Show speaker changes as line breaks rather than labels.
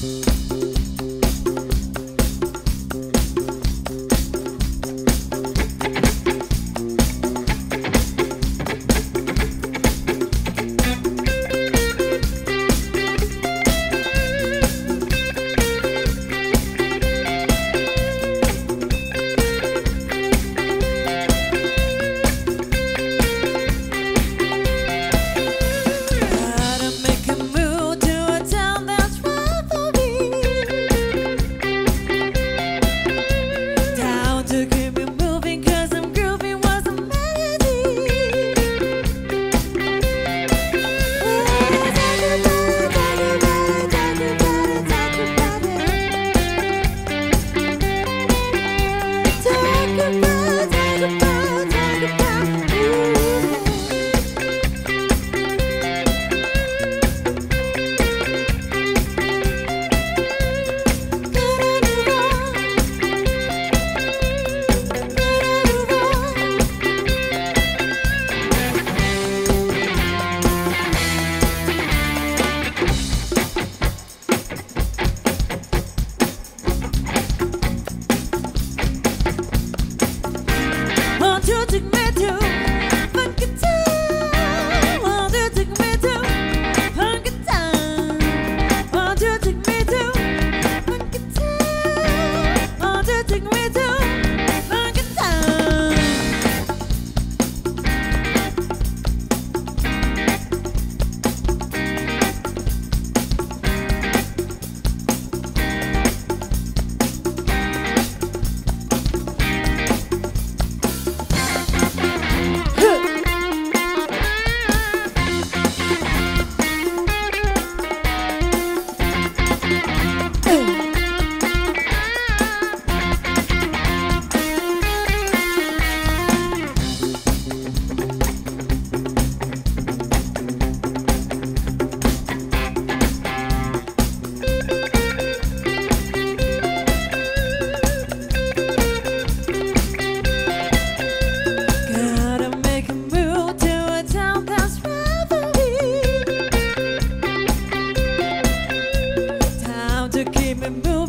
Bye. remember